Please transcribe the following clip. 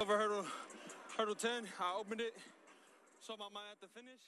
Over hurdle, hurdle 10, I opened it, saw my mind at the finish.